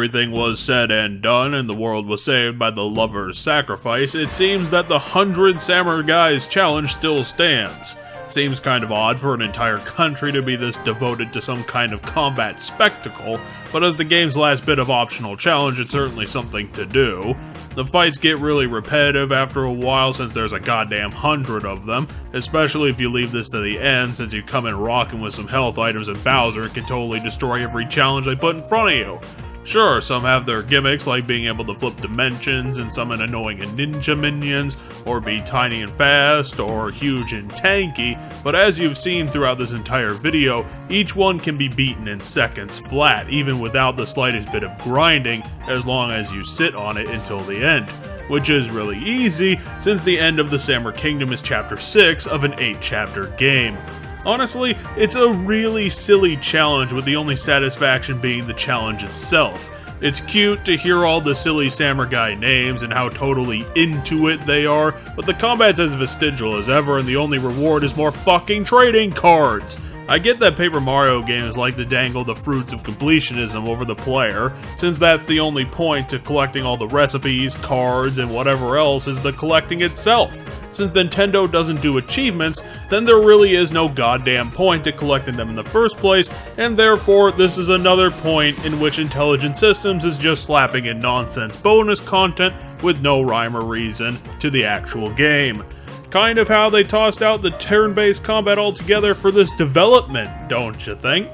everything was said and done and the world was saved by the lover's sacrifice, it seems that the 100 Sammer Guys challenge still stands. Seems kind of odd for an entire country to be this devoted to some kind of combat spectacle, but as the game's last bit of optional challenge, it's certainly something to do. The fights get really repetitive after a while since there's a goddamn hundred of them, especially if you leave this to the end since you come in rocking with some health items and Bowser can totally destroy every challenge they put in front of you. Sure, some have their gimmicks like being able to flip dimensions and summon annoying ninja minions, or be tiny and fast, or huge and tanky, but as you've seen throughout this entire video, each one can be beaten in seconds flat, even without the slightest bit of grinding, as long as you sit on it until the end. Which is really easy, since the end of the Samurai Kingdom is chapter 6 of an 8 chapter game. Honestly, it's a really silly challenge with the only satisfaction being the challenge itself. It's cute to hear all the silly samurai names and how totally into it they are, but the combat's as vestigial as ever and the only reward is more fucking trading cards! I get that Paper Mario games like to dangle the fruits of completionism over the player, since that's the only point to collecting all the recipes, cards, and whatever else is the collecting itself. Since Nintendo doesn't do achievements, then there really is no goddamn point to collecting them in the first place, and therefore this is another point in which Intelligent Systems is just slapping in nonsense bonus content with no rhyme or reason to the actual game. Kind of how they tossed out the turn based combat altogether for this development, don't you think?